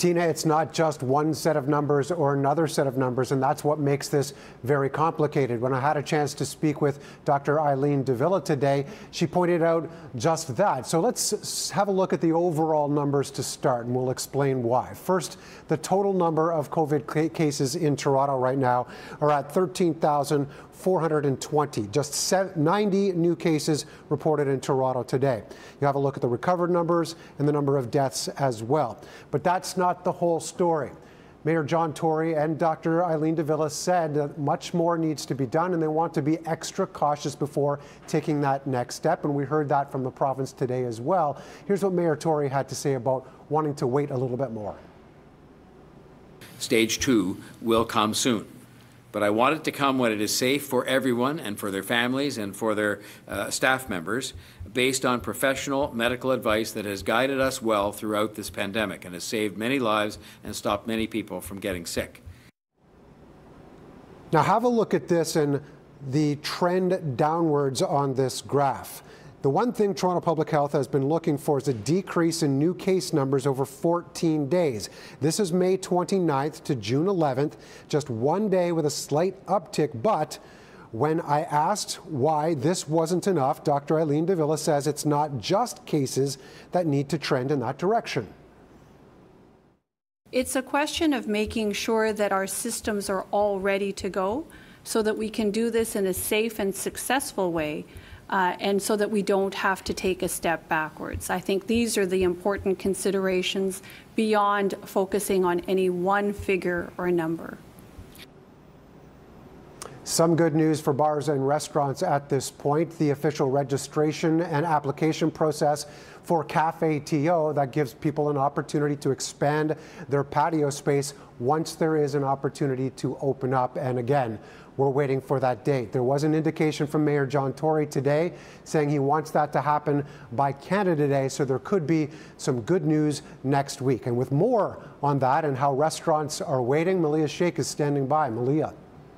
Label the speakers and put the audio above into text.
Speaker 1: Tina, it's not just one set of numbers or another set of numbers, and that's what makes this very complicated. When I had a chance to speak with Dr. Eileen de Villa today, she pointed out just that. So let's have a look at the overall numbers to start, and we'll explain why. First, the total number of COVID cases in Toronto right now are at 13,420. Just 90 new cases reported in Toronto today. You have a look at the recovered numbers and the number of deaths as well. But that's not not the whole story. Mayor John Tory and Dr. Eileen de Villa said that much more needs to be done and they want to be extra cautious before taking that next step. And we heard that from the province today as well. Here's what Mayor Tory had to say about wanting to wait a little bit more.
Speaker 2: Stage two will come soon. But I want it to come when it is safe for everyone and for their families and for their uh, staff members, based on professional medical advice that has guided us well throughout this pandemic and has saved many lives and stopped many people from getting sick.
Speaker 1: Now, have a look at this and the trend downwards on this graph. The one thing Toronto Public Health has been looking for is a decrease in new case numbers over 14 days. This is May 29th to June 11th, just one day with a slight uptick. But when I asked why this wasn't enough, Dr. Eileen de Villa says it's not just cases that need to trend in that direction.
Speaker 3: It's a question of making sure that our systems are all ready to go so that we can do this in a safe and successful way uh, and so that we don't have to take a step backwards. I think these are the important considerations beyond focusing on any one figure or number.
Speaker 1: Some good news for bars and restaurants at this point. The official registration and application process for Cafe TO that gives people an opportunity to expand their patio space once there is an opportunity to open up. And again, we're waiting for that date. There was an indication from Mayor John Tory today saying he wants that to happen by Canada Day, so there could be some good news next week. And with more on that and how restaurants are waiting, Malia Sheikh is standing by. Malia.